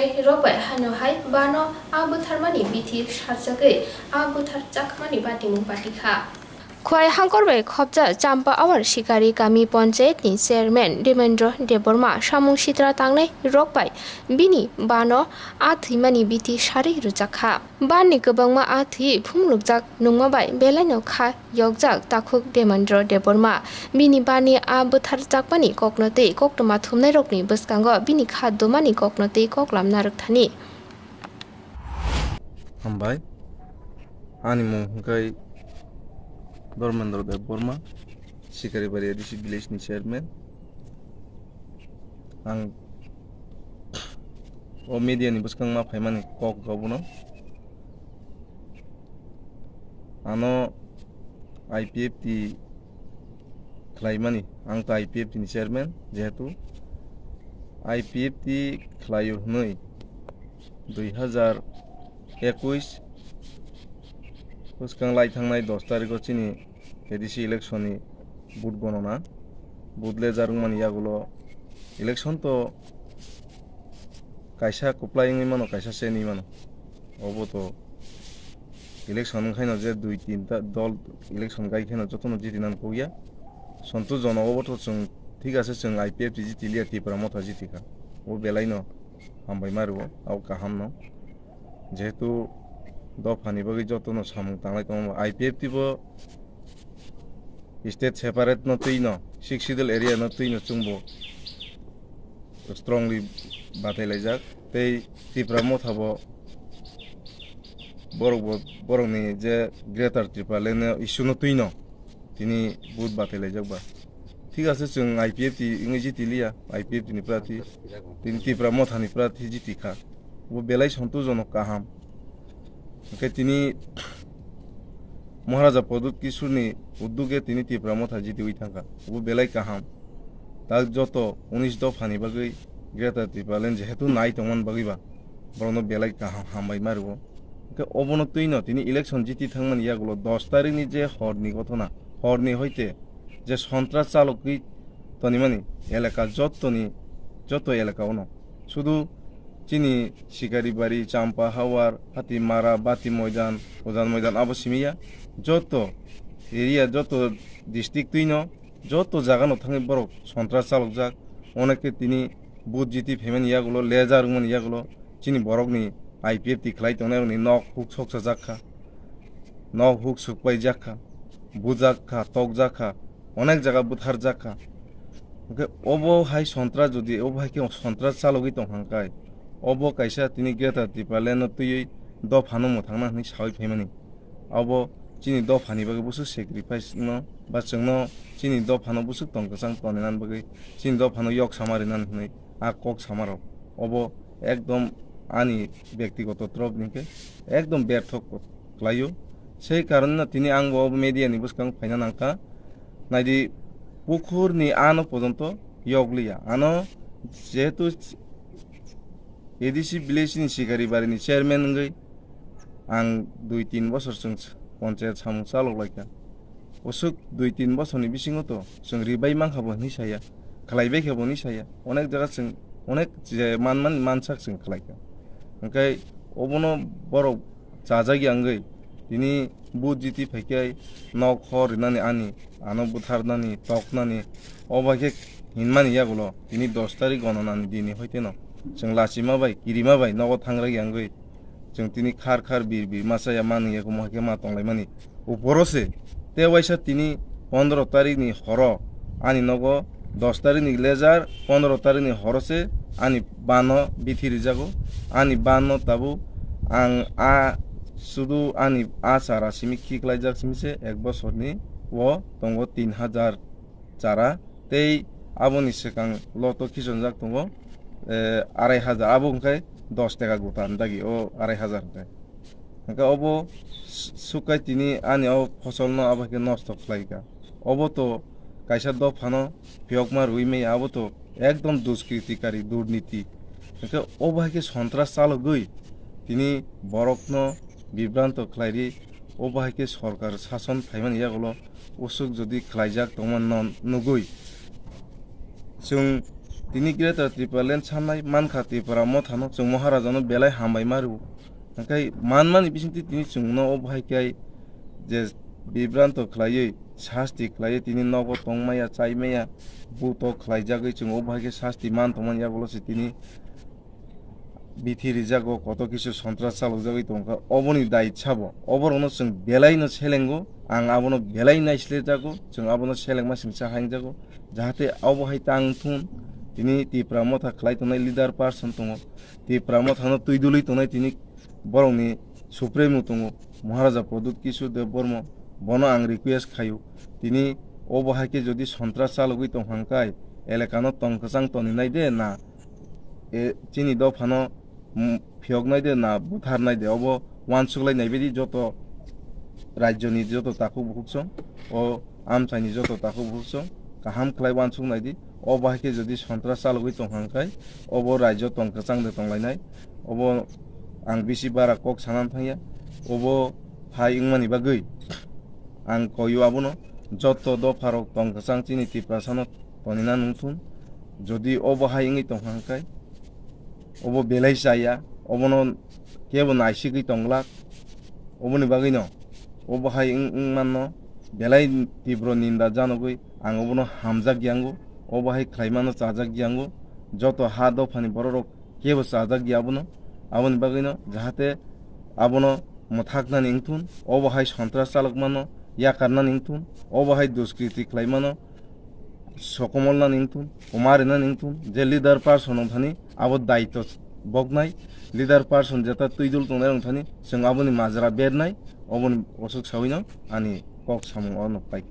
tangnai robai hano hai bano abuthar bithi sarjagai abuthar chakmani batimung batikha খোয়াই হাঙ্করবে খবজা চাম্পা আওয়ার শিকারি কামি পঞ্চায়েত নি চেয়ারম্যান ডিমেন্দ্র দেববর্মা, সামু সিতরা তাংনাই রকবাই বিনি বানো আথিমানি বিতি সারি রুজাখা বাননি গবংমা আথি ভুমলুকজাক নুমাবাই বেলাইনো খা ইয়কজাক তাখুক ডিমেন্দ্র দেববর্মা। বিনি বানি আ বথার জাকমানি ককনতে ককটমা থুমনাই রকনি বসকাঙ্গ। বিনি খা দমানি ককনতে ককলাম নারকথানি হামবাই আনি মুহকাই धर्मेन्द्र देब बर्मा सिकारिबारि एडिसि भिलेजनि चेयारमेन आं अ मिडियानि बुसखांमा फाइमानि कक गावबनो आनो आइ पि एफ़ टि खालायमानि आं तो आइ पि एफ़ टिनि चेयारमेन जिहेतु आइ पि एफ़ टि खालायो नै दुइ हाजार बुसखांलाय थांनाय दस तारिखआव चिनि एडिसि इलेक्शननि बुथ गणना बुथले जारुंमानि यागुलो इलेक्शन तो kaisa kuplai mano kaisa seni mano obo to election খাইনো যে দুই তিনটা দল ইলেকশন গাই খাইনো যতন জিতিনান কইয়া সন্তু জনগবত जों ঠিক আছে जों আই পি এফ টি জিতিলিয়া ত্রিপুরা মথা জিতিকা ও বেলাইনো হামবাই মারবো আও কাহামনো যেহেতু ᱫᱚᱯᱷᱟᱱᱤᱵᱚᱜᱤ ᱡᱚᱛᱚᱱᱚ ᱥᱟᱢᱩᱝ ᱛᱟᱝᱞᱟᱭ ᱛᱚᱢ IPF ᱛᱤᱵᱚ state separate no tuino siksidal area no tuino chungbo strongly batailajak tei tipra mo thabo borok borok ni je greater tripa lene issue no tuino tini বহুত batailajak ba ঠিক আছে চুং I P F T ইংরেজি তিলিয়া I P F টিনি প্রার্থী তিনি টিপ্রা মথানি প্রার্থী জিতিখা ও বেলাই সন্তোষজনক কাহাম ওকে, তিনি মহারাজা প্রদীপ কিশোরী উদ্যোগে তিনি তীব্রা মথা জিতি থাকা। ও বেলাই কাহাম, তার যত উনিশ দফা নিবাগৈ গ্রেতা তিপালেন যেহেতু নাই তমন বাগিবা বরণ বেলাই কাহাম হামাই মারব। ওকে অবনতই ন তিনি ইলেকশন জিতি থাকমান ইয়াগুলো দশ তারিখনি যে হরনি ঘটনা, হরনি হইতে যে সন্ত্রাস চালকই তনি মানে এলাকা যতনি যত এলাকাও ন শুধু চিনি শিকারি বাড়ি চাম্পা হাওয়ার হাতি মারা বাতি ময়দান প্রধান ময়দান আবসিমিয়া যত এরিয়া যত ডিস্ট্রিক্ট তুইন যত জাগানো থাঙে বড় সন্ত্রাস চালক যাক অনেকে তিনি বুথ জিতি ফেমেন ইয়াগুলো লেজার মন ইয়াগুলো চিনি বরকনি আই পি এফ টি খেলাই তংনাই নক হুক সকসা যাখা নক হুক সুকপাই যাখা বুজাখা তক যাখা অনেক জায়গা বুথার যাখা অব হাই সন্ত্রাস যদি অব হাইকে সন্ত্রাস চালকই তংহাংকায় অব কাইছা তিনি গেটা টিপা লেন তুই দ ফানো মথা না হি সাই ফেমানি অব চিনি দ ফানি বাকে বসু সেক্রিফাইস ন বা চ চিনি দ ফানো বসু টংকসাং টনে নান বাকে চিনি দ ফানো ইয়ক সামারি নান হই আ কক সামার অব একদম আনি ব্যক্তিগত ত্রক নিকে সেই কারণে না তিনি আং বব মেডিয়া নি বসকাং ফাইনা নাকা নাইদি পুকুর আনো পর্যন্ত ইয়গলিয়া আনো যেহেতু एडिसि भिलेजनि सिगारि बारिनि चेयारमेन गै आं दुइ तिन बोसोरजों पन्चायत सामुं चालकलायखा असुक दुइ तिन बोसोरनि बिसिङावथ' जों रिबाय मांखाबो निसाया खालायबाय खेबो निसाया अनेक जायगा जों अनेक जे मान मान मानसाक जों खालायखा ओंखाय अबनो बर' जाजागियांगै दिनै बुथ जिति फाइखाय नक हर होननानै आनि आनो बुथारनानै तकनानै अबाके हिनमानि यागुल' दिनै दस तारिख गणनानै दिनै हयते न' जों लासि माबाय गिरि माबाय नगद थांग्रा गियांगै जों दिनै खार खार बिर बिर मासाया मा नुयो गुमाखे मा तंलाय मानि उपरसे तेवाइसा तिनि पन्ध्र तारिखनि हर आनि नग दस तारिखनि लेजार पन्ध्र तारिखनि हरसे आनि बान बिथि रिजागु आनि बान ताबु आं आ सुदु आनि आ सारासिमि खिख्लाइजासिमिसे एक बसरनि व दङ तिन हाजार चारा तै आबनि सिगां लत किसनजाक दङ আড়াই হাজার। আবু ওখানে দশ টাকা গোটান দাগি ও আড়াই হাজার টাকা ওকে অব শুকাই তিনি আনি, অব ফসল ন আবাকে নষ্ট খাইকা অব তো কাইসার দ ফানো ফিয়কমা রুই মেয়ে, আবো তো একদম দুষ্কৃতিকারী, দুর্নীতি। ওকে অবাকে সন্ত্রাস চালক গই। তিনি বরকন বিভ্রান্ত খাইরি অবাহাকে সরকার শাসন থাইমান ইয়াগুলো অসুখ যদি খাইজাক তোমার নগৈ जों তিনি কিরেতা ত্রিপালেন সামনাই মান খাতিপারা মথানো চুং মহারাজানো বেলায় হামাই মারু ওখাই মান মান বিসিংটি তিনি চুংনো ও ভাইকাই যে বিভ্রান্ত খ্লাইয়ে শাস্তি খ্লাইয়ে তিনি নগদ টংমাইয়া চাইমাইয়া বুত খ্লাইজাগৈ চুং ও ভাইকে শাস্তি মান তমানিয়া বলেছে তিনি বিথি রিজাগ কত কিছু সন্ত্রাস চালক জাগৈ তোমাকে অবনি দায়ী ছাব অবর অন্য চুং বেলাইনো ছেলেঙ্গো আং আবনো বেলাই নাইসলে যাগো চুং আবনো ছেলেংমা সিং চাহাইং যাগো যাহাতে অবহাই তাং থুন tini, ti pramot ha khlai tonai leader person tongo. Ti pramot hano tuiduli tonai tini borong ni supreme tongo. মহারাজা প্রদুত কিশু দেববর্ম বন আং রিকুয়েস্ট খায়ু তিনি ও বহাকে যদি সন্ত্রাস চালগুই তংহাঙ্কাই এলাকানো তংকচাং তনিনাই দে না এ চিনি দ ফানো ফিয়গনাই দে না বুথারনাই দে অব ওয়ান সুগলাই নাইবেদি যত রাজ্যনি যত তাকু ভুগছং ও আমচাইনি যত তাকু ভুগছং কাহাম খাই বানসুক নাই দি অবাহিকে যদি সন্ত্রাস চাল হয়ে তখনকাই অব রাজ্য টংকাচাং দে টংলাইনাই অব আং বারা কক সানান থাইয়া অব হাই ইংমানি বা গই আং কয়ু আবুন যত দ ফারক টংকাচাং চিনি তিপ্রাসান টনিনা যদি অব হাই ইংই টংহাংকাই অব বেলাই চাইয়া অবন কেব নাইসি টংলাক অবনি বাগৈন অব হাই ইং ইংমান बेलाय तीव्र निन्दा जानगै आंगो बनो हामजा गियांगो ओ बाहाय खाइमानो चाजा गियांगो जत हा दफानि बररक केबो चाजा गियाबनो आबनि যাহাতে जाहाथे आबनो মথাকনা নিংথুন ও সন্ত্রাস চালক মানো, ইয়া কারনা নিংথুন ও দুষ্কৃতি খাইমানো মানো সকমল না নিংথুন উমারে না নিংথুন, যে লিডার পার্সন ওঠানি আবো দায়িত্ব বগনাই লিডার পার্সন যেটা তুইদুল তোনাই থানি সঙ্গে আবনি মাজরা বের নাই, অবন অসুখ সাউই না আনি Qual que é o nome, pai?